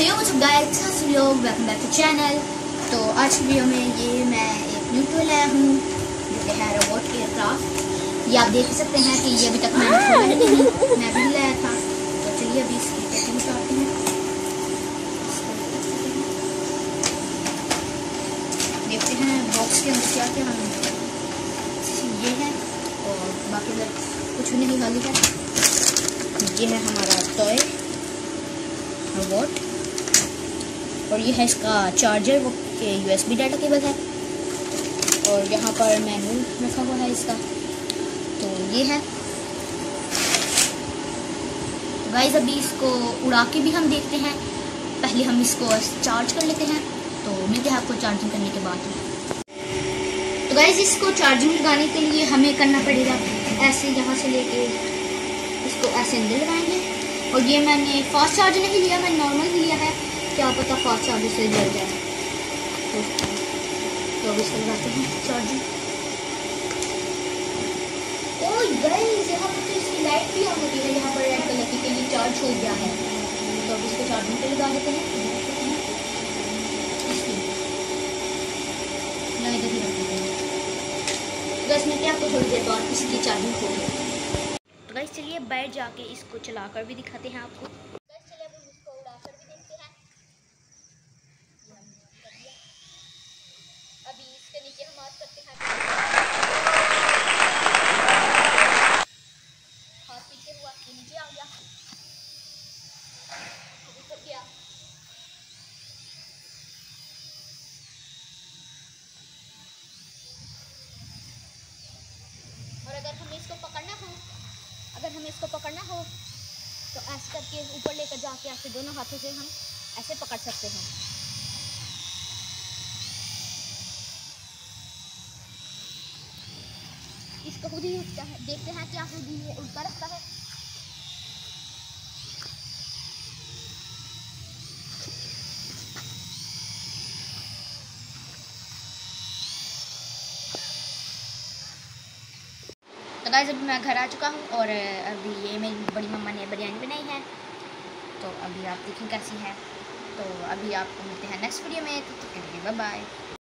So yo what's guys welcome back to channel तो आज की वीडियो में ये मैं एक न्यू टूल लाया हूँ, जो कि है रोबोट एयरक्राफ्ट ये आप देख सकते हैं कि ये अभी तक मैंने मैं भी लाया था। तो चलिए अभी इसकी पैकिंग करते हैं। देखते हैं बॉक्स के अंदर क्या क्या हम ये है और बाकी कुछ भी नहीं खाली है। ये है हमारा टॉय रोबोट और ये है इसका चार्जर वो के यूएसबी डाटा केबल है। और यहाँ पर मैनुअल रखा हुआ है इसका। तो ये है। गाइज़ अभी इसको उड़ा के भी हम देखते हैं। पहले हम इसको चार्ज कर लेते हैं। तो मिलते हैं आपको चार्जिंग करने के बाद। तो गाइज़ इसको चार्जिंग लगाने के लिए हमें करना पड़ेगा ऐसे यहाँ से लेके इसको ऐसे अंदर लगाएँगे। और ये मैंने फास्ट चार्जर नहीं लिया, मैंने नॉर्मल ही लिया है। क्या पता फास्ट चार्जर से जल जाए। तो, तो अब इसको लगाते हैं चार्जिंग ओ तो है गया तो आपको थोड़ी देर बाद चार्जिंग तो चलिए बैठ जाके इसको चलाकर भी दिखाते हैं आपको चलिए अब इसको उड़ाकर भी देखते हैं अभी इसके और अगर हमें इसको पकड़ना हो, अगर हमें इसको पकड़ना हो तो ऐसे करके ऊपर लेकर जाके ऐसे दोनों हाथों से हम ऐसे पकड़ सकते हैं। इसको खुद ही उठता है, देखते हैं क्या खुद ही उड़ता रहता है। तो अभी मैं घर आ चुका हूँ और अभी ये मेरी बड़ी मम्मा ने बिरयानी बनाई है। तो अभी आप देखें कैसी है। तो अभी आपको मिलते हैं नेक्स्ट वीडियो में तो बाय बाय